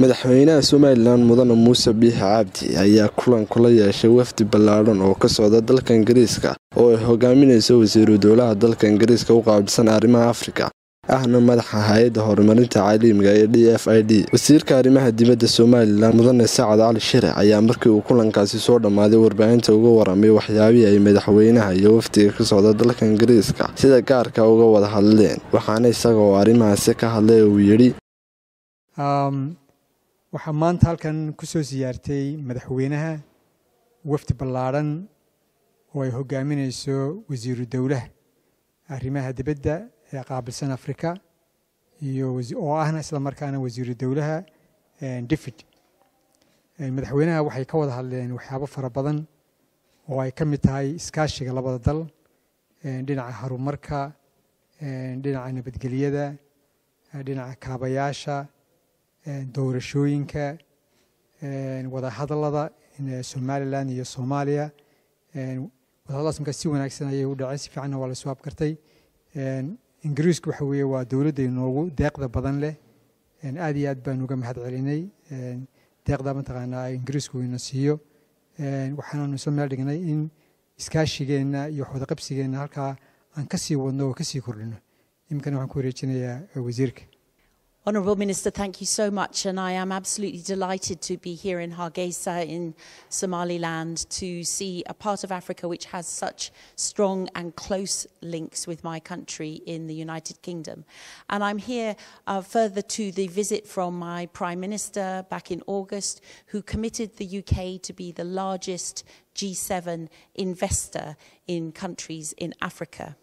madaxweynaha somalilan mudane muuse biixi cabdi ayaa kulan kula yeeshay wafdi ballaadhan oo ka socda dalka ingiriiska oo ay hogaaminayso wasiiru dowlaha dalka ingiriiska u qaabilsan arrimaha afrika. Ahna madaxa hay'adda horumarinta caalamiga ee d f i d. Wasiirka arrimaha dibadda somalilan mudane sacad cali shire ayaa markii uu kulankaasi soo dhammaaday warbaahinta uga waramay waxyaabihii ay madaxweynaha iyo wafdiga ka socda dalka ingiriiska sida gaarka uga wada hadleen waxaana isaga oo arrimahaasi ka hadlay uu yidhi waxaa maanta halkan ku soo siyaartay madaxweynaha wafdi ballaadhan oo ay hogaaminayso wasiiru dowlaha arrimaha dibadda ee qaabilsan afrika iyo oo ahna isla markaana wasiiru dowlaha david madaxweynaha waxay ka wada hadleen waxyaabo fara badan oo ay ka mid tahay iskaashiga labada dal dhinaca horumarka dhinaca nabadgelyada dhinaca kaabayaasha doorashooyinka wadahadallada somalilan iyo soomaaliya. Wadahadaladas markaa si wanaagsan ayay u dhaceen si fiicanna waa la soo abkartay. Ingiriisku waxa weeye waa dowladda inoogu deeqda badan leh. Aad iyo aad baan uga mahad celinay. Deeqda mataqaanaa ingiriisku ina siiyo. Waxaanaanu isla meel dhignay in iskaashigeenna iyo waxwadaqabsigeenna halkaa aan ka sii wadno oo ka sii kordhino. Iminkana waxaan ku wareejinayaa wasiirka Honourable Minister, thank you so much. And I am absolutely delighted to be here in Hargeisa in Somaliland to see a part of Africa which has such strong and close links with my country in the United Kingdom. And I'm here uh, further to the visit from my Prime Minister back in August, who committed the UK to be the largest G7 investor in countries in Africa.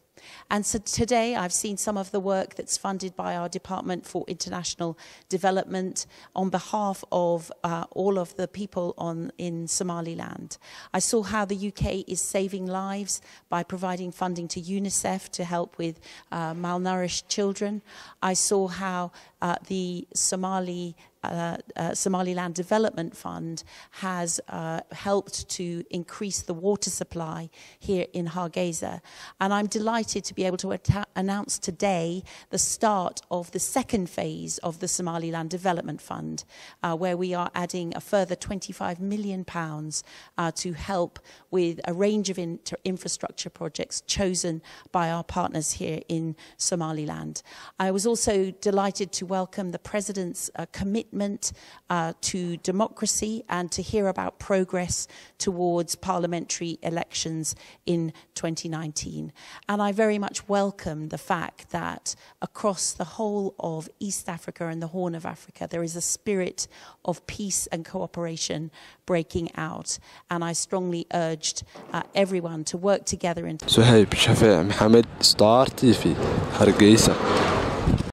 And so today I've seen some of the work that's funded by our Department for International Development on behalf of uh, all of the people on, in Somaliland. I saw how the UK is saving lives by providing funding to UNICEF to help with uh, malnourished children. I saw how uh, the Somali uh, uh, Somaliland Development Fund has uh, helped to increase the water supply here in Hargeisa. And I'm delighted to be able to announce today the start of the second phase of the Somaliland Development Fund, where we are adding a further 25 million pounds to help with a range of infrastructure projects chosen by our partners here in Somaliland. I was also delighted to welcome the President's commitment commitment uh, to democracy and to hear about progress towards parliamentary elections in 2019. And I very much welcome the fact that across the whole of East Africa and the Horn of Africa, there is a spirit of peace and cooperation breaking out. And I strongly urged uh, everyone to work together in. Suhaib Shafii Mohamed, Star TV, Hargeisa.